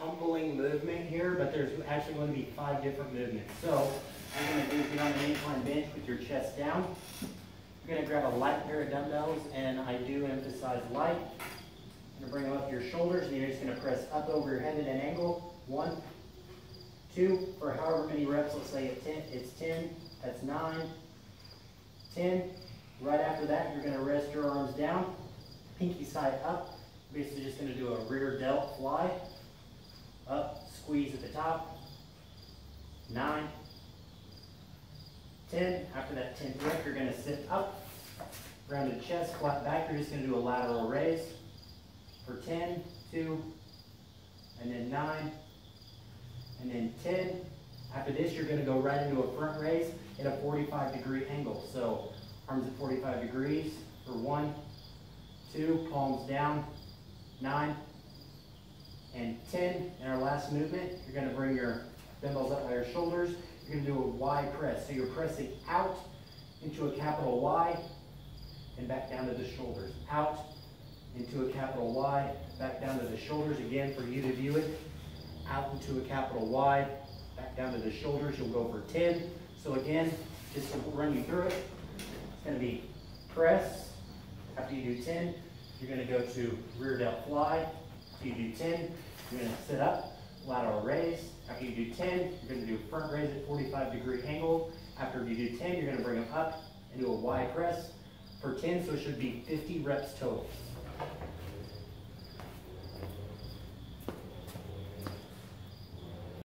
humbling movement here, but there's actually going to be five different movements. So, you're gonna do is get on an incline bench with your chest down. You're gonna grab a light pair of dumbbells, and I do emphasize light. You're gonna bring them up to your shoulders, and you're just gonna press up over your head at an angle. One, two, for however many reps, let's say it's ten, it's ten, that's nine, ten. Right after that, you're gonna rest your arms down, pinky side up. Basically just gonna do a rear delt fly. Up, squeeze at the top. Nine, ten. After that tenth rep, you're gonna sit up, rounded chest, flat back. You're just gonna do a lateral raise for 10, 2, and then 9, and then 10. After this, you're gonna go right into a front raise at a 45 degree angle. So arms at 45 degrees for one, two, palms down, nine, and 10. In our last movement, you're gonna bring your dumbbells up by your shoulders. You're gonna do a Y press. So you're pressing out into a capital Y and back down to the shoulders. Out into a capital Y, back down to the shoulders. Again, for you to view it, out into a capital Y, back down to the shoulders. You'll go for 10. So again, just to run you through it, it's gonna be press. After you do 10, you're gonna go to rear delt fly. After you do 10, you're gonna sit up, lateral raise. After you do 10, you're gonna do front raise at 45 degree angle. After you do 10, you're gonna bring them up and do a Y press for 10, so it should be 50 reps total.